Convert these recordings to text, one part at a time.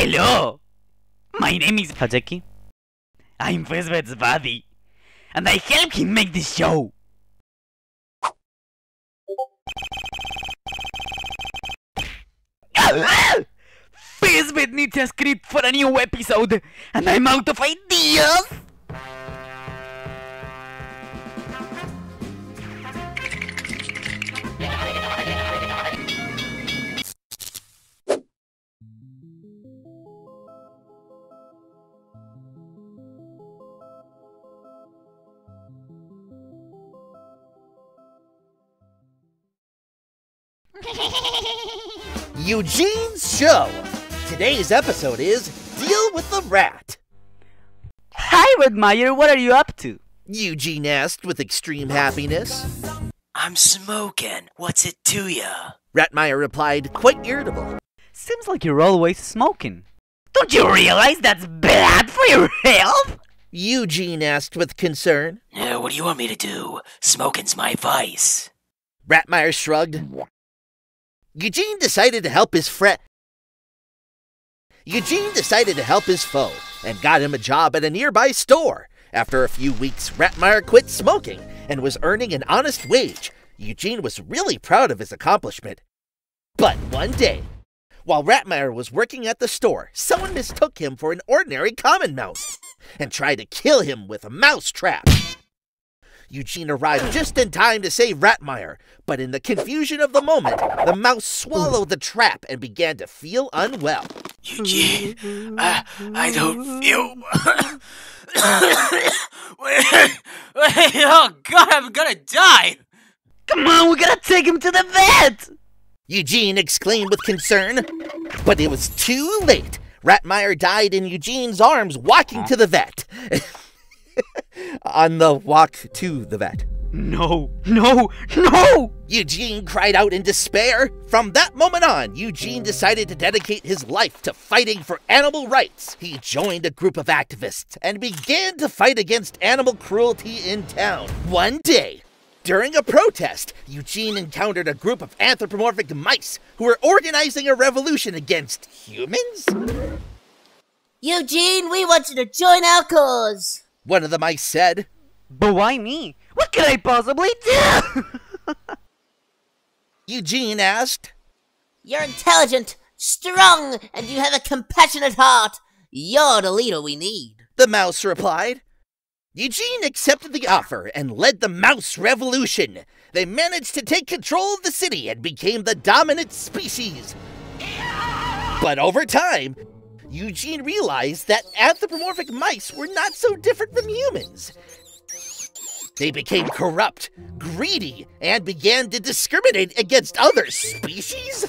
Hello! My name is Hideki. I'm Fezbet's buddy, and I help him make this show. Fezbet needs a script for a new episode, and I'm out of ideas! Eugene's Show. Today's episode is Deal with the Rat. Hi, Ratmire, what are you up to? Eugene asked with extreme happiness. I'm smoking. What's it to ya? Ratmire replied, quite irritable. Seems like you're always smoking. Don't you realize that's bad for your health? Eugene asked with concern. Uh, what do you want me to do? Smoking's my vice. Ratmire shrugged. Eugene decided to help his friend. Eugene decided to help his foe and got him a job at a nearby store. After a few weeks, Ratmire quit smoking and was earning an honest wage. Eugene was really proud of his accomplishment. But one day, while Ratmire was working at the store, someone mistook him for an ordinary common mouse and tried to kill him with a mouse trap. Eugene arrived just in time to save Ratmire, but in the confusion of the moment, the mouse swallowed the trap and began to feel unwell. Eugene, I, I don't feel. oh God, I'm gonna die! Come on, we gotta take him to the vet! Eugene exclaimed with concern, but it was too late. Ratmire died in Eugene's arms walking to the vet. On the walk to the vet. No, no, no! Eugene cried out in despair. From that moment on, Eugene decided to dedicate his life to fighting for animal rights. He joined a group of activists and began to fight against animal cruelty in town. One day, during a protest, Eugene encountered a group of anthropomorphic mice who were organizing a revolution against humans? Eugene, we want you to join our cause. One of the mice said. But why me? What could I possibly do? Eugene asked. You're intelligent, strong, and you have a compassionate heart. You're the leader we need. The mouse replied. Eugene accepted the offer and led the mouse revolution. They managed to take control of the city and became the dominant species. But over time, Eugene realized that anthropomorphic mice were not so different from humans. They became corrupt, greedy, and began to discriminate against other species.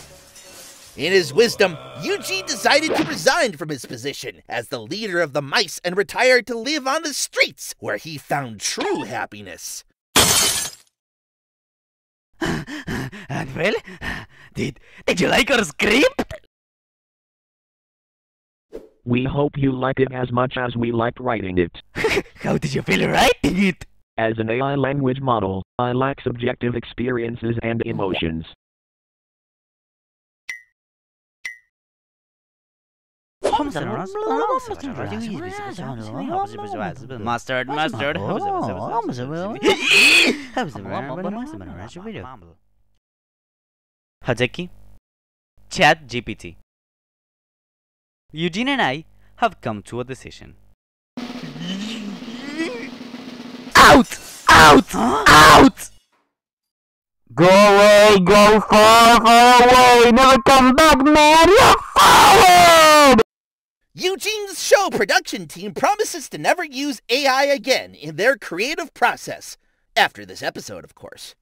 In his wisdom, Eugene decided to resign from his position as the leader of the mice and retired to live on the streets, where he found true happiness. and well, did, did you like our script? We hope you like it as much as we liked writing it. How did you feel writing it? As an AI language model, I lack subjective experiences and emotions. Mustard, mustard. Hideki, Chat GPT. Eugene and I have come to a decision. Out! Out! Out! Go away, go far, far away, never come back, man, you're forward! Eugene's show production team promises to never use AI again in their creative process. After this episode, of course.